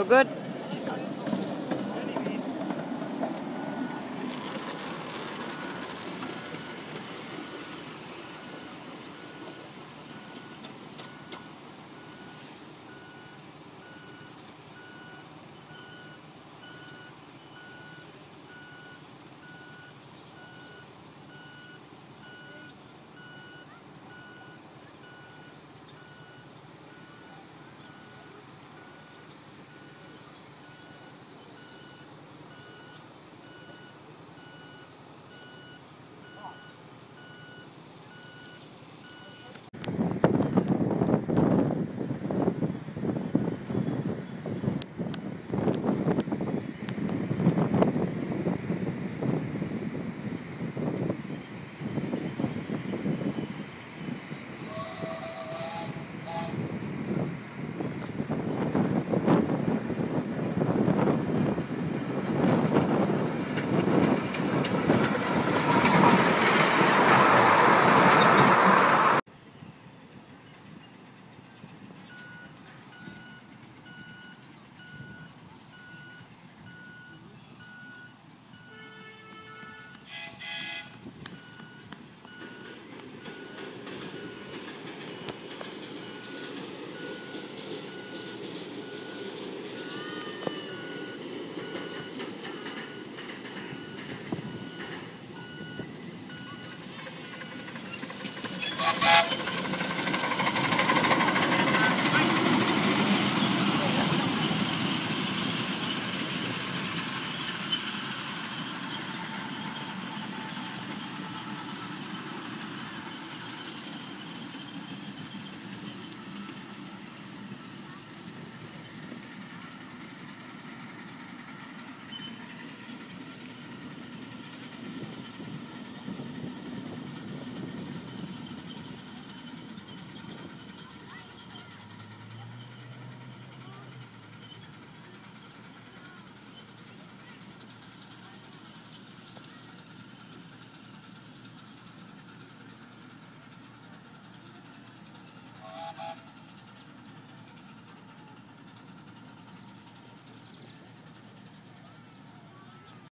So good.